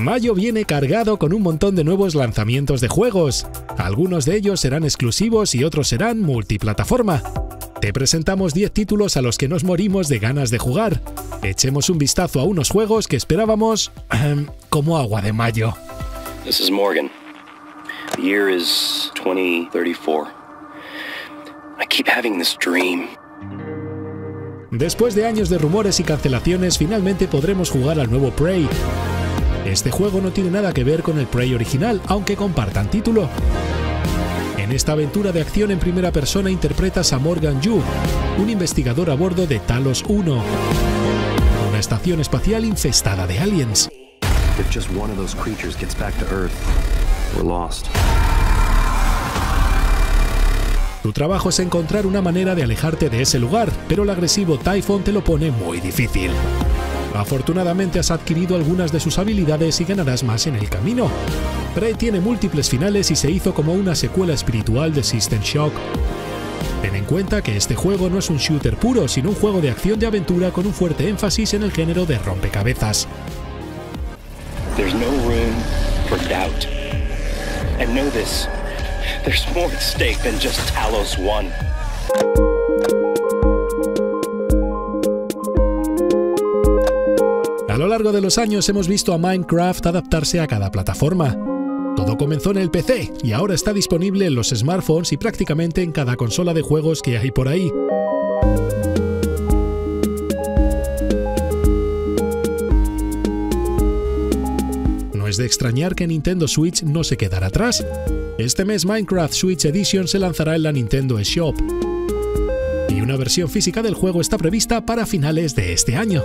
Mayo viene cargado con un montón de nuevos lanzamientos de juegos. Algunos de ellos serán exclusivos y otros serán multiplataforma. Te presentamos 10 títulos a los que nos morimos de ganas de jugar. Echemos un vistazo a unos juegos que esperábamos como agua de mayo. This is Morgan. The year is 2034. I keep having this dream. Después de años de rumores y cancelaciones, finalmente podremos jugar al nuevo Prey. Este juego no tiene nada que ver con el Prey original, aunque compartan título. En esta aventura de acción en primera persona interpretas a Morgan Yu, un investigador a bordo de Talos 1, una estación espacial infestada de aliens. Tu trabajo es encontrar una manera de alejarte de ese lugar, pero el agresivo Typhon te lo pone muy difícil. Afortunadamente has adquirido algunas de sus habilidades y ganarás más en el camino. Prey tiene múltiples finales y se hizo como una secuela espiritual de System Shock. Ten en cuenta que este juego no es un shooter puro, sino un juego de acción de aventura con un fuerte énfasis en el género de rompecabezas. There's no room for doubt. And know this, there's more at stake than just Talos 1. Lo largo de los años hemos visto a Minecraft adaptarse a cada plataforma. Todo comenzó en el PC y ahora está disponible en los smartphones y prácticamente en cada consola de juegos que hay por ahí. No es de extrañar que Nintendo Switch no se quedara atrás. Este mes Minecraft Switch Edition se lanzará en la Nintendo eShop. Y una versión física del juego está prevista para finales de este año.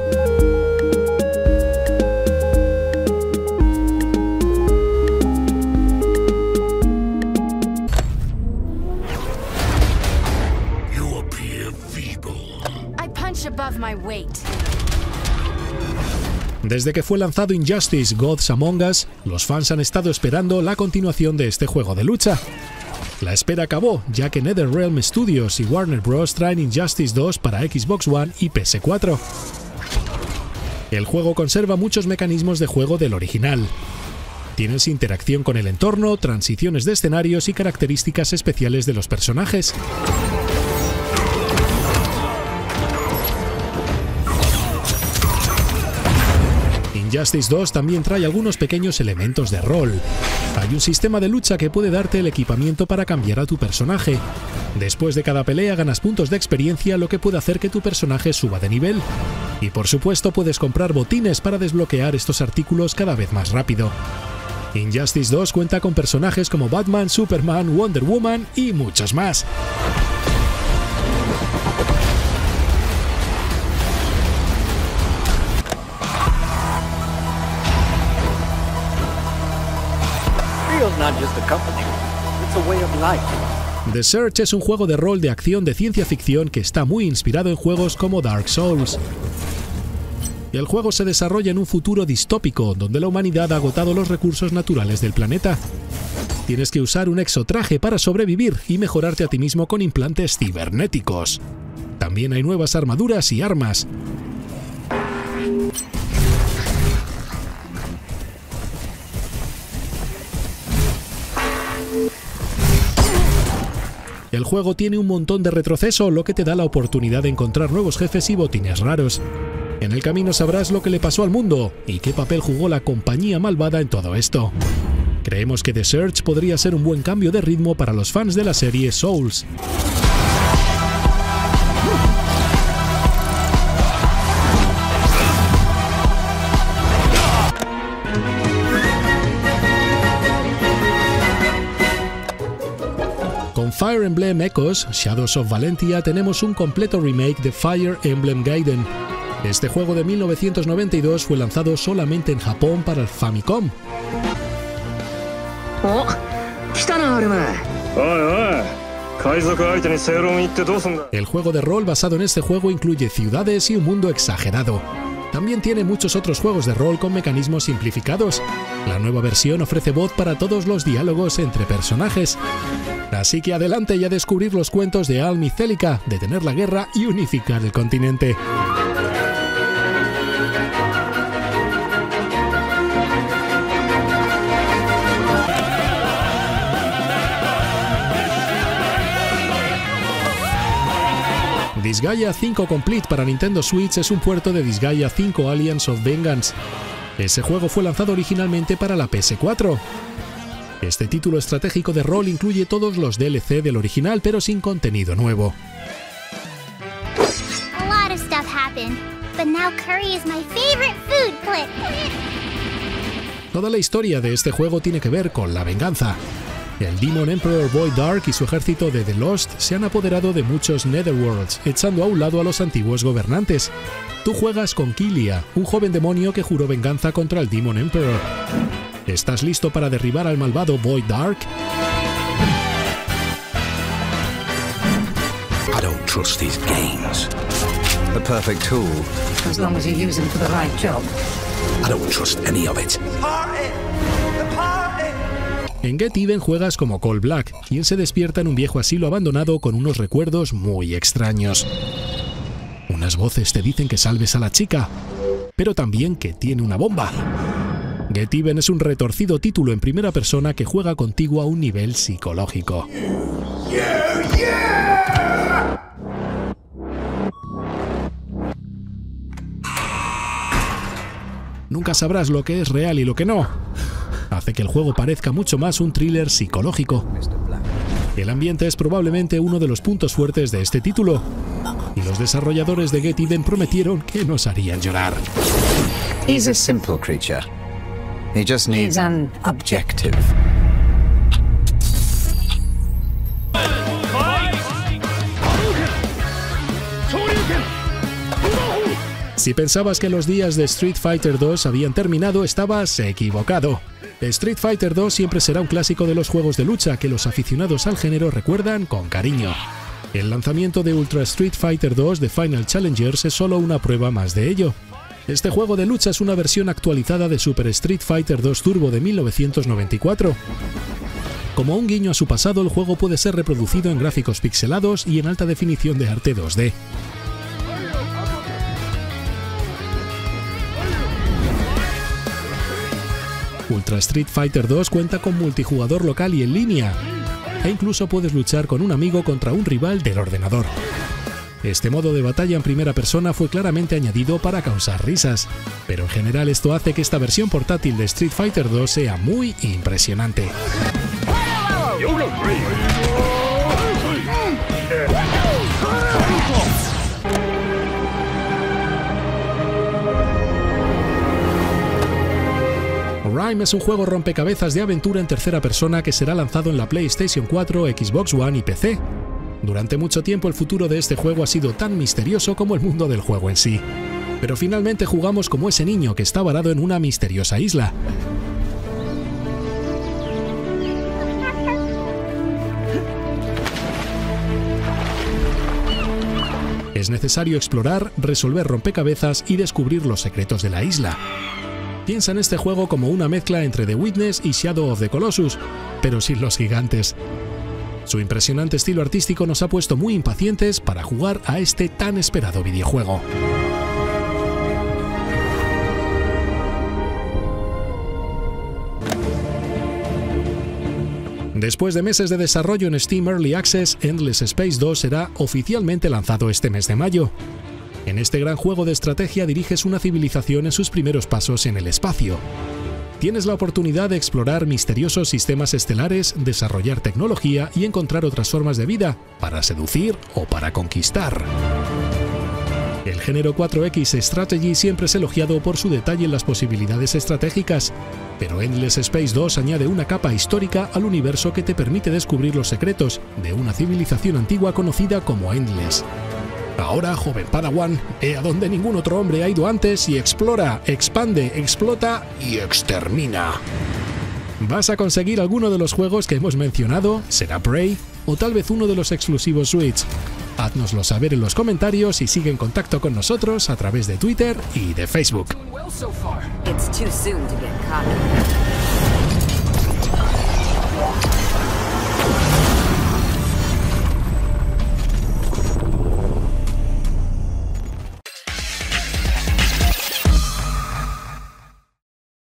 Desde que fue lanzado Injustice Gods Among Us, los fans han estado esperando la continuación de este juego de lucha. La espera acabó, ya que NetherRealm Studios y Warner Bros. traen Injustice 2 para Xbox One y PS4. El juego conserva muchos mecanismos de juego del original. Tienes interacción con el entorno, transiciones de escenarios y características especiales de los personajes. Injustice 2 también trae algunos pequeños elementos de rol. Hay un sistema de lucha que puede darte el equipamiento para cambiar a tu personaje. Después de cada pelea ganas puntos de experiencia, lo que puede hacer que tu personaje suba de nivel. Y por supuesto puedes comprar botines para desbloquear estos artículos cada vez más rápido. Injustice 2 cuenta con personajes como Batman, Superman, Wonder Woman y muchos más. The Search es un juego de rol de acción de ciencia ficción que está muy inspirado en juegos como Dark Souls. El juego se desarrolla en un futuro distópico donde la humanidad ha agotado los recursos naturales del planeta. Tienes que usar un exotraje para sobrevivir y mejorarte a ti mismo con implantes cibernéticos. También hay nuevas armaduras y armas. El juego tiene un montón de retroceso, lo que te da la oportunidad de encontrar nuevos jefes y botines raros. En el camino sabrás lo que le pasó al mundo y qué papel jugó la compañía malvada en todo esto. Creemos que The Search podría ser un buen cambio de ritmo para los fans de la serie Souls. Con Fire Emblem Echoes, Shadows of Valentia tenemos un completo remake de Fire Emblem Gaiden. Este juego de 1992 fue lanzado solamente en Japón para el Famicom. El juego de rol basado en este juego incluye ciudades y un mundo exagerado. También tiene muchos otros juegos de rol con mecanismos simplificados. La nueva versión ofrece voz para todos los diálogos entre personajes así que adelante y a descubrir los cuentos de Almi Célica, detener la guerra y unificar el continente. Disgaea 5 Complete para Nintendo Switch es un puerto de Disgaea 5 Alliance of Vengeance. Ese juego fue lanzado originalmente para la PS4. Este título estratégico de rol incluye todos los DLC del original pero sin contenido nuevo. Toda la historia de este juego tiene que ver con la venganza. El Demon Emperor Boy Dark y su ejército de The Lost se han apoderado de muchos Netherworlds, echando a un lado a los antiguos gobernantes. Tú juegas con Kilia, un joven demonio que juró venganza contra el Demon Emperor. ¿Estás listo para derribar al malvado Boy Dark? I don't trust these games. The perfect tool. as long as you use them for the right job. I don't trust any of it. En Get Even juegas como Cole Black, quien se despierta en un viejo asilo abandonado con unos recuerdos muy extraños. Unas voces te dicen que salves a la chica, pero también que tiene una bomba. Get Even es un retorcido título en primera persona que juega contigo a un nivel psicológico. Nunca sabrás lo que es real y lo que no. Hace que el juego parezca mucho más un thriller psicológico. El ambiente es probablemente uno de los puntos fuertes de este título. Y los desarrolladores de Get Even prometieron que nos harían llorar. He's a simple. He just needs He's an objective. Si pensabas que los días de Street Fighter 2 habían terminado, estabas equivocado. Street Fighter 2 siempre será un clásico de los juegos de lucha que los aficionados al género recuerdan con cariño. El lanzamiento de Ultra Street Fighter 2 de Final Challengers es solo una prueba más de ello. Este juego de lucha es una versión actualizada de Super Street Fighter 2 Turbo de 1994. Como un guiño a su pasado, el juego puede ser reproducido en gráficos pixelados y en alta definición de arte 2D. Ultra Street Fighter 2 cuenta con multijugador local y en línea, e incluso puedes luchar con un amigo contra un rival del ordenador. Este modo de batalla en primera persona fue claramente añadido para causar risas, pero en general esto hace que esta versión portátil de Street Fighter 2 sea muy impresionante. Rime es un juego rompecabezas de aventura en tercera persona que será lanzado en la PlayStation 4, Xbox One y PC. Durante mucho tiempo el futuro de este juego ha sido tan misterioso como el mundo del juego en sí. Pero finalmente jugamos como ese niño que está varado en una misteriosa isla. Es necesario explorar, resolver rompecabezas y descubrir los secretos de la isla. Piensa en este juego como una mezcla entre The Witness y Shadow of the Colossus, pero sin los gigantes. Su impresionante estilo artístico nos ha puesto muy impacientes para jugar a este tan esperado videojuego. Después de meses de desarrollo en Steam Early Access, Endless Space 2 será oficialmente lanzado este mes de mayo. En este gran juego de estrategia diriges una civilización en sus primeros pasos en el espacio. Tienes la oportunidad de explorar misteriosos sistemas estelares, desarrollar tecnología y encontrar otras formas de vida para seducir o para conquistar. El género 4X Strategy siempre es elogiado por su detalle en las posibilidades estratégicas, pero Endless Space 2 añade una capa histórica al universo que te permite descubrir los secretos de una civilización antigua conocida como Endless. Ahora, joven Padawan, ve a donde ningún otro hombre ha ido antes y explora, expande, explota y extermina. ¿Vas a conseguir alguno de los juegos que hemos mencionado? ¿Será Prey? ¿O tal vez uno de los exclusivos Switch? Haznoslo saber en los comentarios y sigue en contacto con nosotros a través de Twitter y de Facebook.